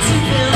deep